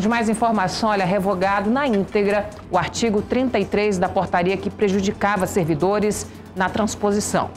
De mais informação, olha, revogado na íntegra o artigo 33 da portaria que prejudicava servidores na transposição.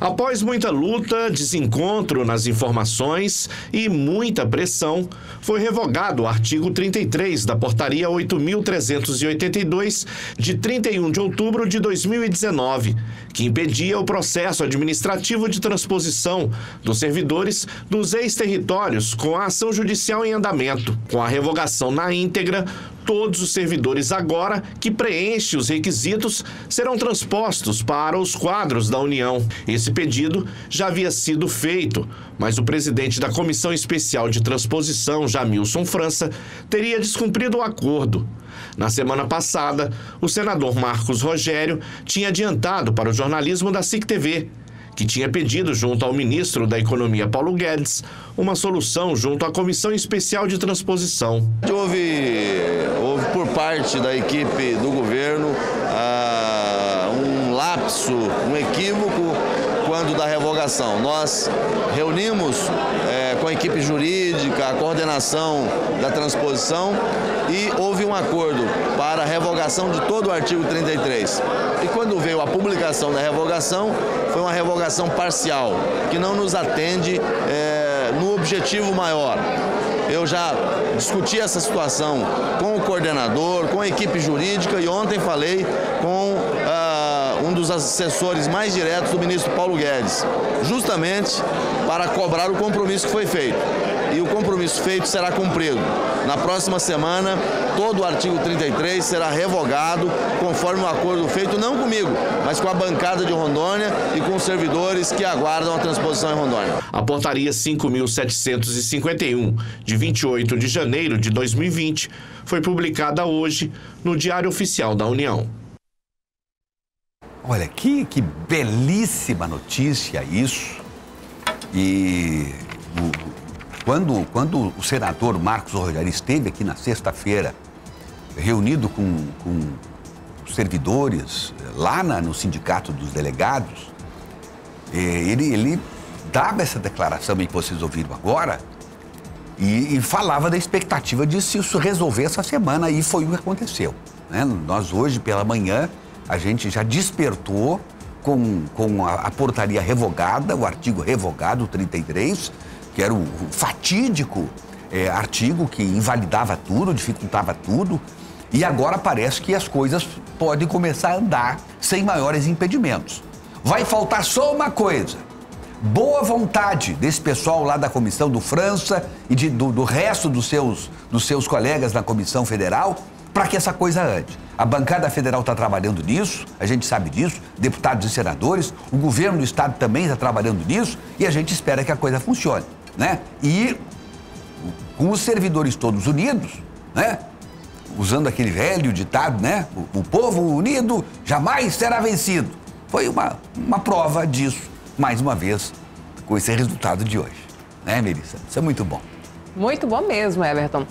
Após muita luta, desencontro nas informações e muita pressão, foi revogado o artigo 33 da Portaria 8.382, de 31 de outubro de 2019, que impedia o processo administrativo de transposição dos servidores dos ex-territórios com a ação judicial em andamento. Com a revogação na íntegra, todos os servidores agora que preenchem os requisitos serão transpostos para os quadros da União. Esse pedido já havia sido feito, mas o presidente da Comissão Especial de Transposição, Jamilson França, teria descumprido o acordo. Na semana passada, o senador Marcos Rogério tinha adiantado para o jornalismo da SIC TV que tinha pedido, junto ao ministro da Economia Paulo Guedes, uma solução junto à Comissão Especial de Transposição. Houve, houve por parte da equipe do governo uh, um lapso, um equívoco quando da revogação. Nós reunimos é, com a equipe jurídica, a coordenação da transposição e houve um acordo para a revogação de todo o artigo 33. E quando veio a publicação da revogação, foi uma revogação parcial, que não nos atende é, no objetivo maior. Eu já discuti essa situação com o coordenador, com a equipe jurídica e ontem falei com um dos assessores mais diretos do ministro Paulo Guedes, justamente para cobrar o compromisso que foi feito e o compromisso feito será cumprido. Na próxima semana, todo o artigo 33 será revogado conforme o acordo feito, não comigo, mas com a bancada de Rondônia e com os servidores que aguardam a transposição em Rondônia. A portaria 5.751, de 28 de janeiro de 2020, foi publicada hoje no Diário Oficial da União. Olha, que, que belíssima notícia isso. E quando, quando o senador Marcos Rogério esteve aqui na sexta-feira, reunido com, com servidores lá na, no Sindicato dos Delegados, eh, ele, ele dava essa declaração que vocês ouviram agora e, e, falava da expectativa de se isso resolver essa semana e foi o que aconteceu. Né? Nós hoje pela manhã a gente já despertou com, com a, a portaria revogada, o artigo revogado 33, que era o, fatídico é, artigo que invalidava tudo, dificultava tudo, e agora parece que as coisas podem começar a andar sem maiores impedimentos. Vai faltar só uma coisa: boa vontade desse pessoal lá da comissão do França e de, do, do resto dos seus, dos seus colegas na comissão federal para que essa coisa ande. A bancada federal está trabalhando nisso, a gente sabe disso, deputados e senadores, o governo do estado também está trabalhando nisso e a gente espera que a coisa funcione né? E com os servidores todos unidos, né? Usando aquele velho ditado, né? O, o povo unido jamais será vencido. Foi uma, uma prova disso, mais uma vez, com esse resultado de hoje. Né, Melissa? Isso é muito bom. Muito bom mesmo, Everton.